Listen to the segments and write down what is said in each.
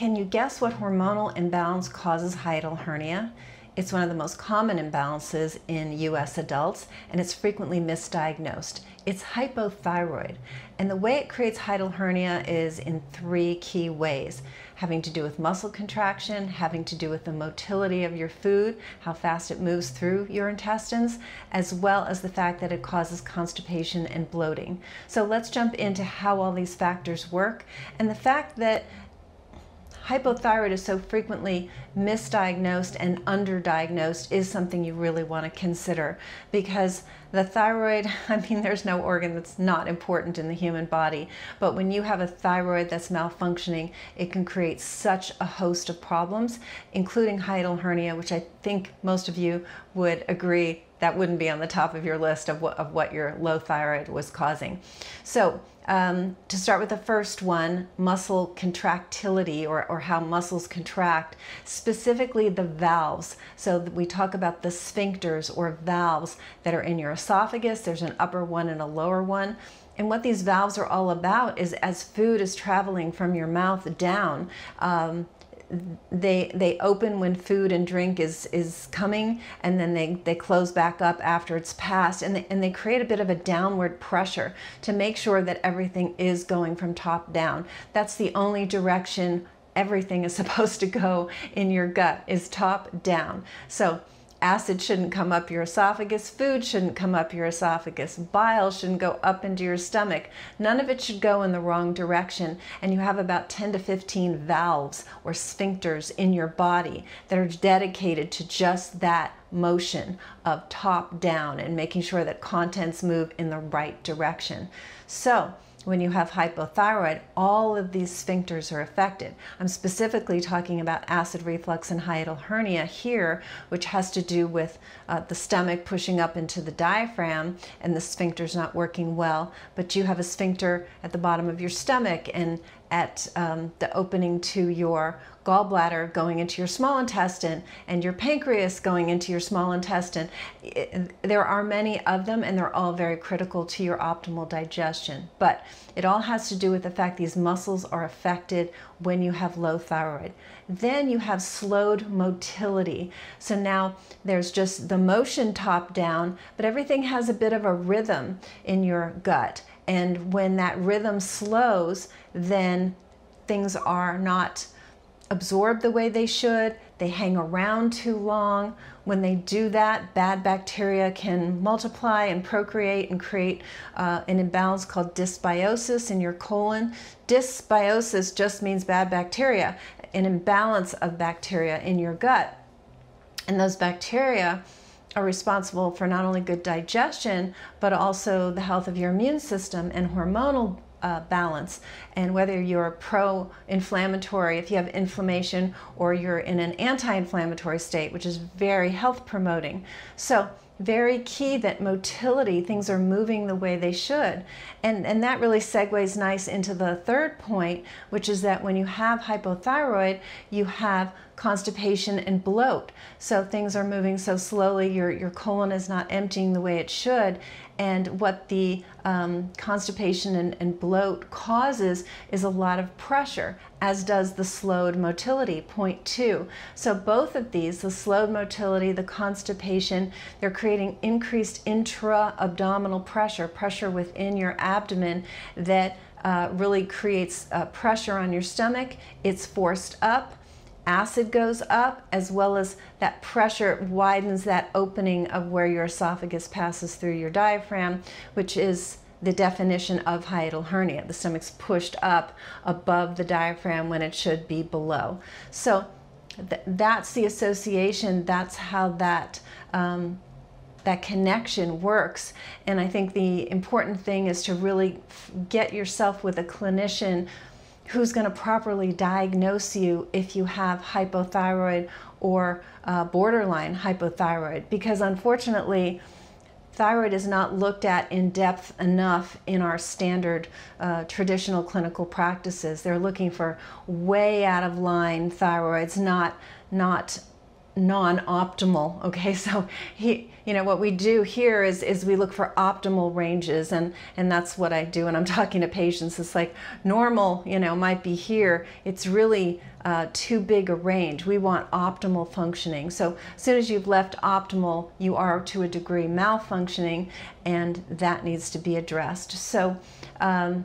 Can you guess what hormonal imbalance causes hiatal hernia? It's one of the most common imbalances in US adults and it's frequently misdiagnosed. It's hypothyroid. And the way it creates hiatal hernia is in three key ways having to do with muscle contraction, having to do with the motility of your food, how fast it moves through your intestines, as well as the fact that it causes constipation and bloating. So let's jump into how all these factors work and the fact that hypothyroid is so frequently misdiagnosed and underdiagnosed is something you really want to consider because the thyroid, I mean, there's no organ that's not important in the human body, but when you have a thyroid that's malfunctioning, it can create such a host of problems, including hiatal hernia, which I think most of you would agree that wouldn't be on the top of your list of what, of what your low thyroid was causing. So um, to start with the first one, muscle contractility or, or how muscles contract, specifically the valves. So we talk about the sphincters or valves that are in your esophagus. There's an upper one and a lower one. And what these valves are all about is as food is traveling from your mouth down, um, they they open when food and drink is is coming and then they they close back up after it's passed and they, and they create a bit of a downward pressure to make sure that everything is going from top down. That's the only direction everything is supposed to go in your gut is top down. So acid shouldn't come up your esophagus, food shouldn't come up your esophagus, bile shouldn't go up into your stomach. None of it should go in the wrong direction. And you have about 10 to 15 valves or sphincters in your body that are dedicated to just that motion of top down and making sure that contents move in the right direction. So, when you have hypothyroid, all of these sphincters are affected. I'm specifically talking about acid reflux and hiatal hernia here, which has to do with uh, the stomach pushing up into the diaphragm and the sphincter's not working well. But you have a sphincter at the bottom of your stomach and at um, the opening to your gallbladder going into your small intestine and your pancreas going into your small intestine. It, there are many of them and they're all very critical to your optimal digestion. But it all has to do with the fact these muscles are affected when you have low thyroid. Then you have slowed motility. So now there's just the motion top down, but everything has a bit of a rhythm in your gut. And when that rhythm slows, then things are not absorbed the way they should, they hang around too long. When they do that, bad bacteria can multiply and procreate and create uh, an imbalance called dysbiosis in your colon. Dysbiosis just means bad bacteria, an imbalance of bacteria in your gut. And those bacteria are responsible for not only good digestion, but also the health of your immune system and hormonal uh, balance and whether you're pro inflammatory, if you have inflammation, or you're in an anti inflammatory state, which is very health promoting. So, very key that motility, things are moving the way they should. And, and that really segues nice into the third point, which is that when you have hypothyroid, you have constipation and bloat. So things are moving so slowly, your, your colon is not emptying the way it should. And what the um, constipation and, and bloat causes is a lot of pressure, as does the slowed motility, point two. So both of these, the slowed motility, the constipation, they're creating increased intra-abdominal pressure, pressure within your abdomen that uh, really creates uh, pressure on your stomach. It's forced up acid goes up as well as that pressure widens that opening of where your esophagus passes through your diaphragm, which is the definition of hiatal hernia. The stomach's pushed up above the diaphragm when it should be below. So th that's the association, that's how that um, that connection works. And I think the important thing is to really get yourself with a clinician who's going to properly diagnose you if you have hypothyroid or uh, borderline hypothyroid. Because unfortunately, thyroid is not looked at in depth enough in our standard uh, traditional clinical practices. They're looking for way out of line thyroids, not, not non-optimal okay? So he you know what we do here is is we look for optimal ranges and and that's what I do when I'm talking to patients. It's like normal you know might be here. It's really uh, too big a range. We want optimal functioning. So as soon as you've left optimal you are to a degree malfunctioning and that needs to be addressed. So um,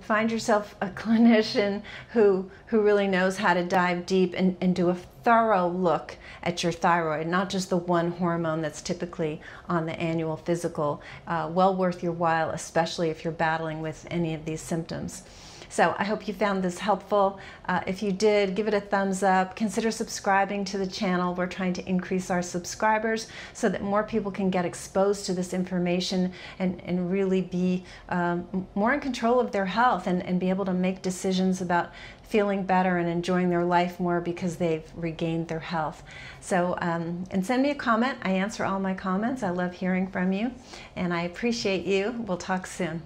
find yourself a clinician who who really knows how to dive deep and, and do a thorough look at your thyroid, not just the one hormone that's typically on the annual physical. Uh, well worth your while, especially if you're battling with any of these symptoms. So I hope you found this helpful. Uh, if you did, give it a thumbs up. Consider subscribing to the channel. We're trying to increase our subscribers so that more people can get exposed to this information and, and really be um, more in control of their health and, and be able to make decisions about feeling better and enjoying their life more because they've regained their health. So, um, and send me a comment. I answer all my comments. I love hearing from you and I appreciate you. We'll talk soon.